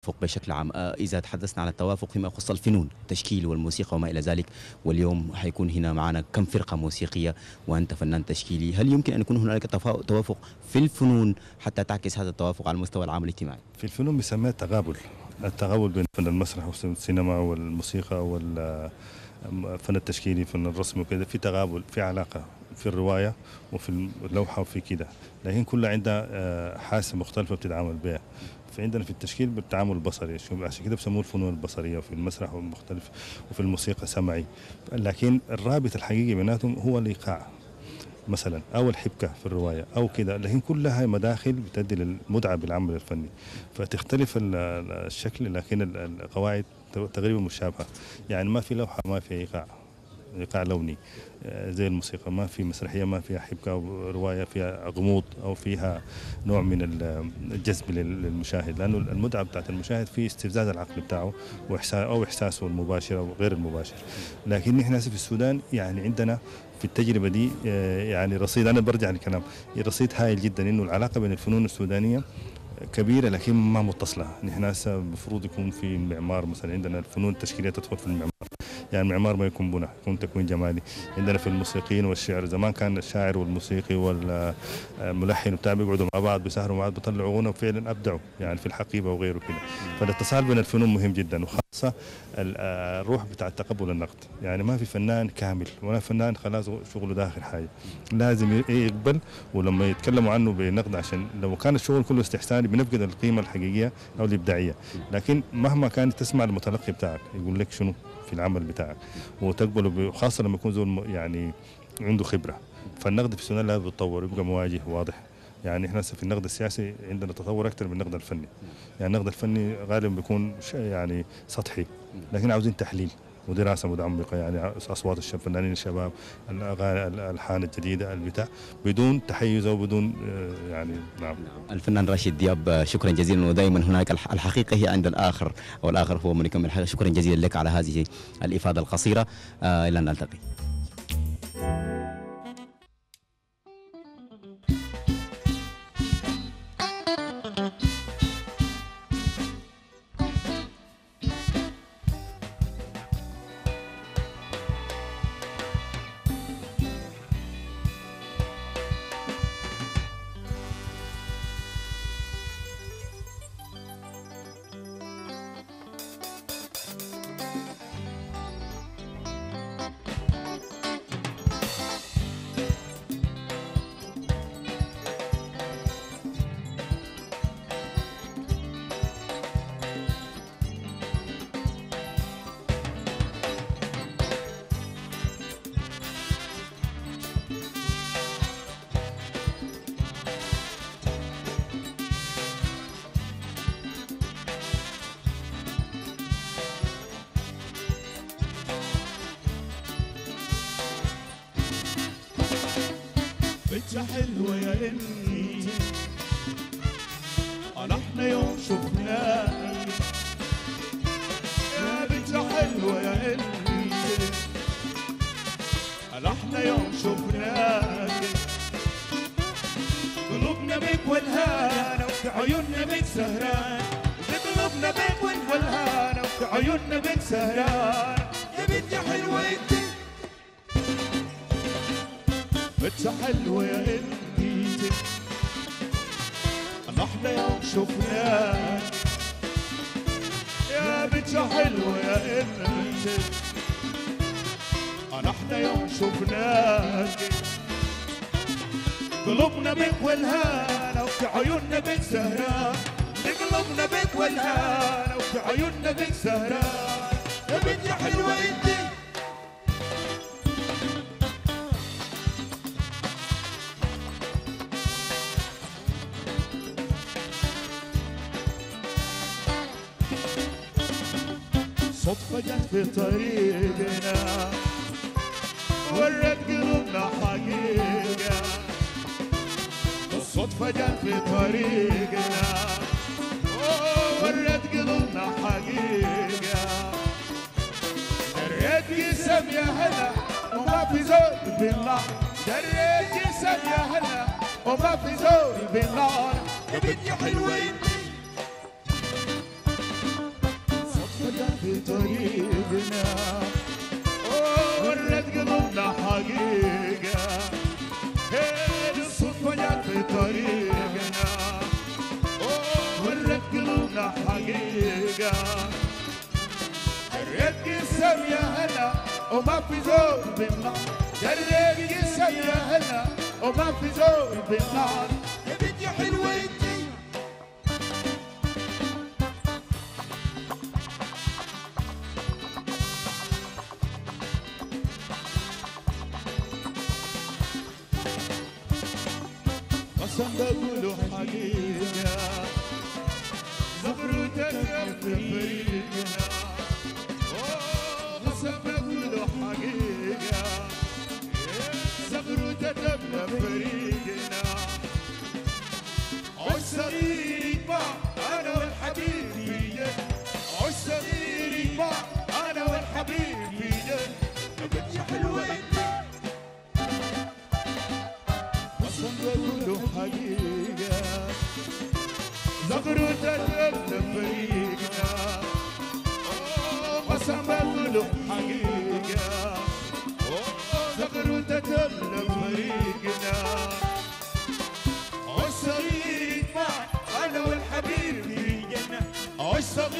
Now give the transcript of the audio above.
التوافق بشكل عام. آه، إذا تحدثنا عن التوافق فيما يخص الفنون التشكيل والموسيقى وما إلى ذلك واليوم حيكون هنا معنا كم فرقة موسيقية وأنت فنان تشكيلي. هل يمكن أن يكون هنالك توافق في الفنون حتى تعكس هذا التوافق على المستوى العام الاجتماعي؟ في الفنون بيسميها تقابل التقابل بين فن المسرح والسينما والموسيقى والفن التشكيلي فن الرسم وكذا. في تقابل في علاقة في الرواية وفي اللوحة وفي كده لكن كلها عندها آه، حاسة مختلفة بتتعامل بها. فعندنا في التشكيل بالتعامل البصري عشان كده بسموه الفنون البصرية وفي المسرح مختلف وفي الموسيقى سمعي. لكن الرابط الحقيقي بيناتهم هو الإيقاع مثلا أو الحبكة في الرواية أو كده لكن كلها مداخل بتؤدي للمتعة بالعمل الفني. فتختلف ال- ال- الشكل لكن ال- القواعد تقريبا مشابهة. يعني ما في لوحة ما في إيقاع. ايقاع لوني. آه، زي الموسيقى ما في مسرحية ما فيها حبكة أو رواية فيها غموض أو فيها نوع من ال- الجذب لل- للمشاهد. لأنه المتعة بتاعت المشاهد في استفزاز العقل بتاعه واحساس أو إحساسه المباشر أو غير المباشر. لكن نحن في السودان يعني عندنا في التجربة دي آه، يعني رصيد أنا برجع لكلام رصيد هائل جدا إنه العلاقة بين الفنون السودانية كبيرة لكن ما متصلة. نحن هسه المفروض يكون في المعمار مثلا عندنا الفنون التشكيلية تدخل في المعمار. يعني المعمار ما يكون بناء يكون تكوين جمالي. عندنا في الموسيقيين والشعر زمان كان الشاعر والموسيقي والملحن وبتاع بيقعدوا مع بعض بيسهروا مع بعض بيطلعوا غنى وفعلا أبدعوا يعني في الحقيبة وغيره كده. فالاتصال بين الفنون مهم جدا وخاصة آه، الروح بتاع تقبل النقد يعني ما في فنان كامل ولا فنان خلاص شغله داخل حاجة. لازم يقبل ولما يتكلموا عنه بنقد عشان لو كان الشغل كله استحساني بنفقد القيمة الحقيقية أو الإبداعية. لكن مهما كان تسمع المتلقي بتاعك يقول لك شنو؟ في العمل بتاعك. وتقبله خاصة لما يكون زول يعني عنده خبرة. فالنقد في السودان لازم يتطور يبقى مواجه واضح. يعني إحنا في النقد السياسي عندنا تطور أكثر من النقد الفني. يعني النقد الفني غالبا بيكون يعني سطحي. لكن عاوزين تحليل. ودراسة متعمقة يعني أصوات الشباب فنانين الشباب الأغاني الألحان الجديدة البتاع بدون تحيز أو بدون آه، يعني نعم. الفنان راشد دياب آه، شكرا جزيلا. ودائما هناك الح- الحقيقة هي عند الآخر والآخر هو من يكمل الحقيقة شكرا جزيلا لك على هذه الإفادة القصيرة. آه، إلى أن نلتقي. بنت حلوة يا انتي انا إحنا يوم شفناك يا بنت حلوة يا انتي انا إحنا يوم شفناك. قلوبنا بك والهانة عيوننا بك سهران. قلوبنا بك والهانة عيوننا بك سهران. بنت حلوة يا انتي إحنا يوم شفناك يا بنت حلوة يا انتي إحنا يوم شفناك. قلوبنا بك والهانة وفي عيوننا بك سهران. قلوبنا بك والهانة وفي عيوننا بك سهران. يا بنت حلوة انتي صدفة جت في طريقنا. ورت قلوبنا حقيقة. الصدفة جت في طريقنا. ورت قلوبنا حقيقة. دريت يسم يا هلا وما في زول بالنار دريت يسم يا هلا وما في زول بالنار يا بنتي حلوة طريقنا. ورت قلوبنا حقيقة. هي الصدفة جت في طريقنا. ورت قلوبنا حقيقة. الريت قسم يا هلا وما في زول بالنار الريت قسم يا هلا وما في زول بالنار قسم بقوله زغرتك في فريقنا أوه، قسم بقوله حقيقة أوه، زغرتك في فريقنا عش صغير يكبر أنا والحبيب في جنة عش صغير يكبر